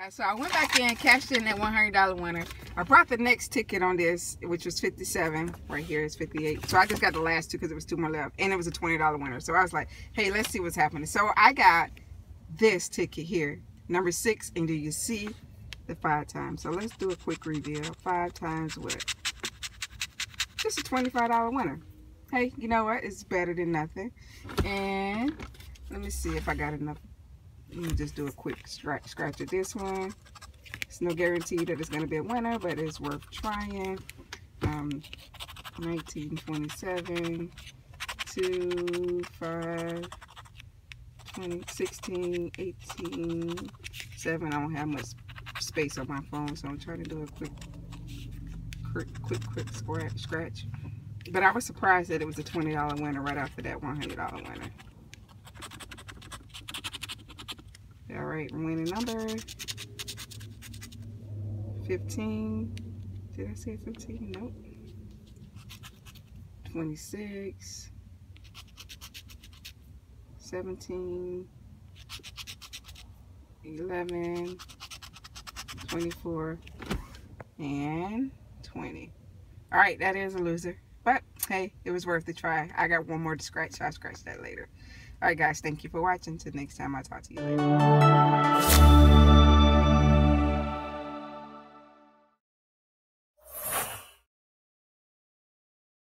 guys, so I went back in, cashed in that $100 winner. I brought the next ticket on this, which was 57. Right here is 58. So I just got the last two because it was two more left. And it was a $20 winner. So I was like, hey, let's see what's happening. So I got this ticket here, number six. And do you see the five times? So let's do a quick reveal. Five times what? Just a $25 winner. Hey, you know what? It's better than nothing. And let me see if I got enough let me just do a quick scratch, of this one. It's no guarantee that it's going to be a winner, but it's worth trying. Um, 1927, 2, 5, 20, 16, 18, 7. I don't have much space on my phone, so I'm trying to do a quick, quick, quick, quick scratch. scratch. But I was surprised that it was a $20 winner right after that $100 winner. All right, winning number 15. Did I say 15? Nope. 26, 17, 11, 24, and 20. All right, that is a loser. But, hey, it was worth the try. I got one more to scratch, so I'll scratch that later. Alright guys, thank you for watching. Till next time, I'll talk to you later.